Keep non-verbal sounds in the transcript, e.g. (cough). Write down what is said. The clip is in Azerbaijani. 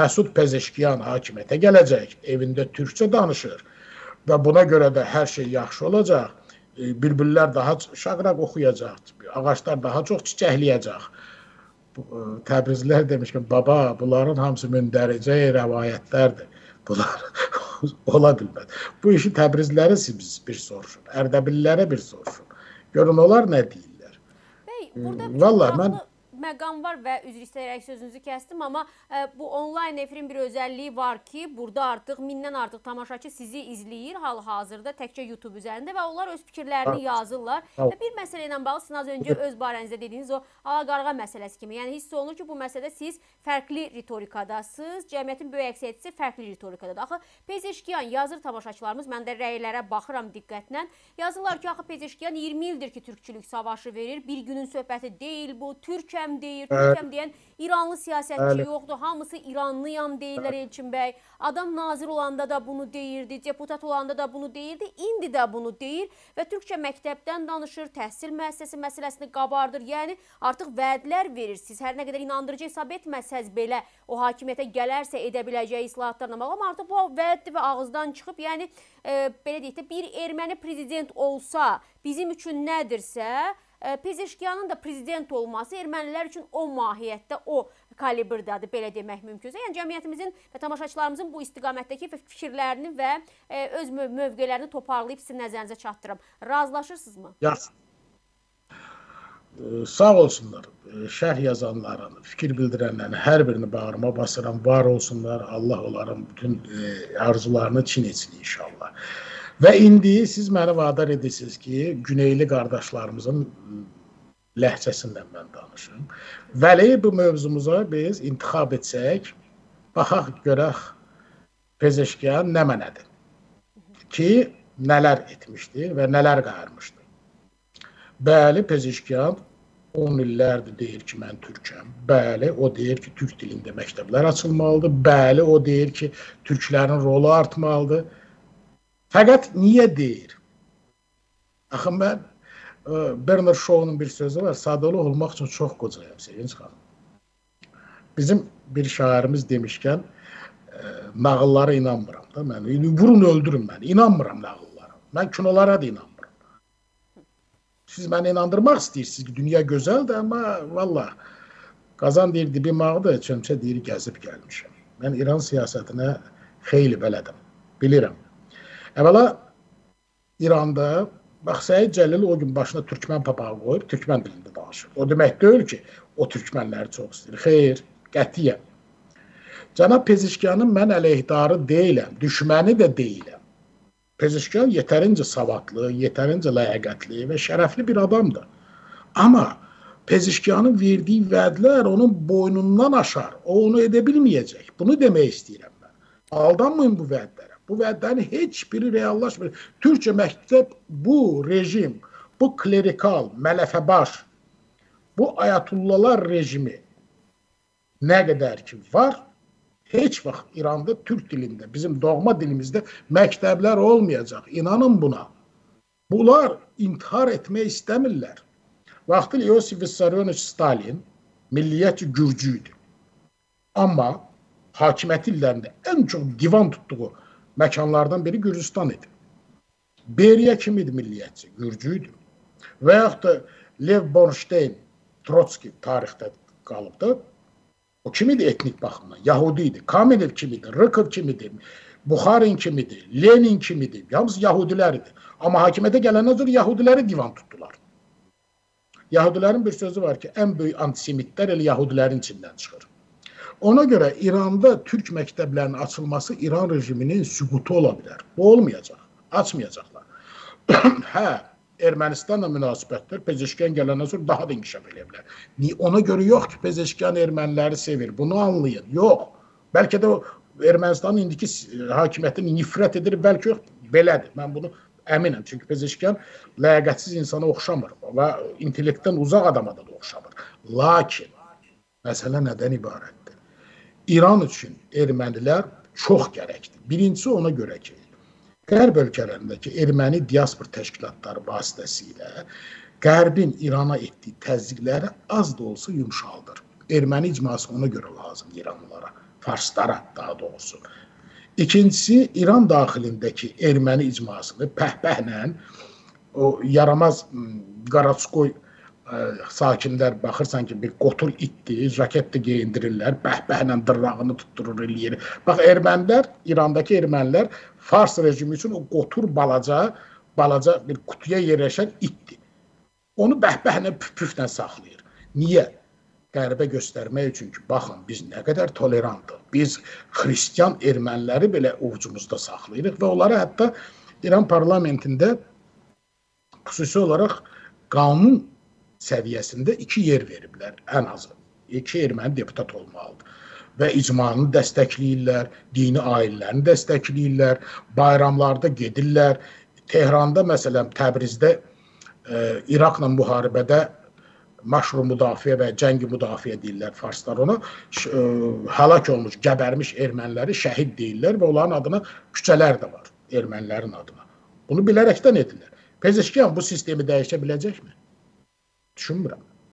Məsud Pezeşkiyan hakimiyyətə gələcək, evində türkçə danışır və buna görə də hər şey yaxşı olacaq. E, bülbüllər daha şaqraq oxuyacaq, ağaclar daha çox çiçəkləyəcək. E, Təbrizlilər demiş ki, baba, bunların hamısı mündəricə rəvayətlərdir. (laughs) Bunlar ola bilməz. Bu işi Təbrizlilərə siz bir soruşun, Ərdəbillilərə bir soruşun. Görün onlar nə deyirlər. Bəy, burada Vallahi mən məqam var və üzr istəyərək sözünüzü kəsdim, amma ə, e, bu onlayn efirin bir özəlliyi var ki, burada artıq mindən artıq tamaşaçı sizi izləyir hal-hazırda təkcə YouTube üzərində və onlar öz fikirlərini yazırlar. Və bir məsələ ilə bağlı siz az öncə öz barənizdə dediyiniz o ala-qarğa məsələsi kimi, yəni hiss olunur ki, bu məsələdə siz fərqli ritorikadasınız, cəmiyyətin böyük əksəriyyəti fərqli ritorikadadır. Axı Pezeşkiyan yazır tamaşaçılarımız, mən də rəylərə baxıram diqqətlə. Yazırlar ki, axı Pezeşkiyan 20 ildir ki, türkçülük savaşı verir. Bir günün söhbəti deyil bu. Türkəm Türkəm deyir, Türkəm deyən İranlı siyasətçi yoxdur. Hamısı İranlıyam deyirlər Elçin bəy. Adam nazir olanda da bunu deyirdi, deputat olanda da bunu deyirdi, indi də bunu deyir və türkçə məktəbdən danışır, təhsil müəssisəsi məsələsini qabardır. Yəni artıq vədlər verir. Siz hər nə qədər inandırıcı hesab etməsəz belə o hakimiyyətə gələrsə edə biləcəyi islahatlarla bağlı, amma artıq bu vəddir və ağızdan çıxıb, yəni e, belə deyək də bir erməni prezident olsa bizim üçün nədirsə, Pezeşkiyanın da prezident olması ermənilər üçün o mahiyyətdə, o kalibrdadır, belə demək mümkündür. Yəni cəmiyyətimizin və tamaşaçılarımızın bu istiqamətdəki fikirlərini və e, öz mövqelərini toparlayıb sizin nəzərinizə çatdırım. Razılaşırsınızmı? Yaz. Sağ olsunlar. Şərh yazanların, fikir bildirənlərin hər birini bağrıma basıram. Var olsunlar. Allah onların bütün e, arzularını çin etsin inşallah. Və indi siz məni vadar edirsiniz ki, Güneyli qardaşlarımızın ləhcəsindən mən danışım. Vəli bu mövzumuza biz intixab etsək, baxaq görək Pezeşkiyan nə mənədir ki, nələr etmişdi və nələr qayırmışdı. Bəli, Pezeşkiyan 10 illərdir deyir ki, mən türkəm. Bəli, o deyir ki, türk dilində məktəblər açılmalıdır. Bəli, o deyir ki, türklərin rolu artmalıdır. Fəqət niyə deyir? Axı mən ə, e, Bernard Shaw'un bir sözü var. Sadəlıq olmaq üçün çox qocayam, Sevinç xanım. Bizim bir şairimiz demişkən ə, e, nağıllara inanmıram da mən. Vurun öldürün məni. İnanmıram nağıllara. Mən kinolara da inanmıram. Siz məni inandırmaq istəyirsiniz ki, dünya gözəldir, amma valla qazan deyir dibim ağdır, çömçə deyir gəzib gəlmişəm. Mən İran siyasətinə xeyli bələdəm. Bilirəm. Əvvəla İranda bax Səid Cəlil o gün başına türkmən papağı qoyub türkmən dilində danışır. O demək deyil ki, o türkmənləri çox istəyir. Xeyr, qətiyyən. Cənab Pezişkanın mən əleyhdarı deyiləm, düşməni də deyiləm. Pezişkan yetərincə savadlı, yetərincə ləyaqətli və şərəfli bir adamdır. Amma Pezişkanın verdiyi vədlər onun boynundan aşar. O onu edə bilməyəcək. Bunu demək istəyirəm mən. Aldanmayın bu vədlərə. Bu vədlərin heç biri reallaşmır. Türkçə məktəb bu rejim, bu klerikal, mələfəbaş, bu ayatullalar rejimi nə qədər ki var, heç vaxt İranda türk dilində, bizim doğma dilimizdə məktəblər olmayacaq. İnanın buna. Bunlar intihar etmək istəmirlər. Vaxtilə Yosif Vissarionoviç Stalin milliyyətçi gürcü idi. Amma hakimiyyət illərində ən çox divan tutduğu məkanlardan biri Gürcüstan idi. Beriya kim idi milliyyətçi? Gürcü idi. Və yaxud da Lev Bornstein, Trotski tarixdə qalıbdı. O kim idi etnik baxımdan? Yahudi idi. Kamenev kim idi? Rıkov kim idi? Buxarin kim idi? Lenin kim idi? Hamısı Yahudilər idi. Amma hakimiyyətə gələndən sonra Yahudiləri divan tutdular. Yahudilərin bir sözü var ki, ən böyük antisemitlər elə Yahudilərin içindən çıxır. Ona görə İranda türk məktəblərinin açılması İran rejiminin süqutu ola bilər. Bu olmayacaq. Açmayacaqlar. (clears throat) hə, Ermənistanla münasibətlər Pezeşkan gələndən sonra daha da inkişaf edə bilər. Ona görə yox ki, Pezeşkan erməniləri sevir. Bunu anlayın. Yox. Bəlkə də Ermənistanın indiki hakimiyyətini nifrət edir, bəlkə yox. Belədir. Mən bunu əminəm. Çünki Pezeşkan ləyaqətsiz insana oxşamır və intellektdən uzaq adama da oxşamır. Lakin məsələ nədən ibarətdir? İran üçün ermənilər çox gərəkdir. Birincisi ona görə ki, Qərb ölkələrindəki erməni diaspor təşkilatları vasitəsilə Qərbin İrana etdiyi təzyiqləri az da olsa yumşaldır. Erməni icması ona görə lazım İranlılara. farslara daha doğrusu. İkincisi İran daxilindəki erməni icmasını pəhpəhlə o yaramaz Qaratskoy sakinlər baxırsan ki, bir qotur itdi, jaket də geyindirirlər, bəhbəhlə dırnağını tutturur eləyir. Bax ermənilər, İrandakı ermənilər Fars rejimi üçün o qotur balaca, balaca bir qutuya yerləşən itdi. Onu bəhbəhlə püf-püflə saxlayır. Niyə? Qərbə göstərmək üçün ki, baxın biz nə qədər tolerantıq. Biz xristian erməniləri belə ovcumuzda saxlayırıq və onlara hətta İran parlamentində xüsusi olaraq qanun səviyyəsində iki yer veriblər ən azı. İki erməni deputat olmalıdır və icmanı dəstəkləyirlər, dini ailələrini dəstəkləyirlər, bayramlarda gedirlər. Tehranda məsələn Təbrizdə e, İraqla müharibədə məşru müdafiə və cəngi müdafiə deyirlər farslar ona. E, həlak olmuş, gəbərmiş erməniləri şəhid deyirlər və onların adına küçələr də var ermənilərin adına. Bunu bilərəkdən edirlər. Pezeşkiyan bu sistemi dəyişə biləcəkmi? 全部だ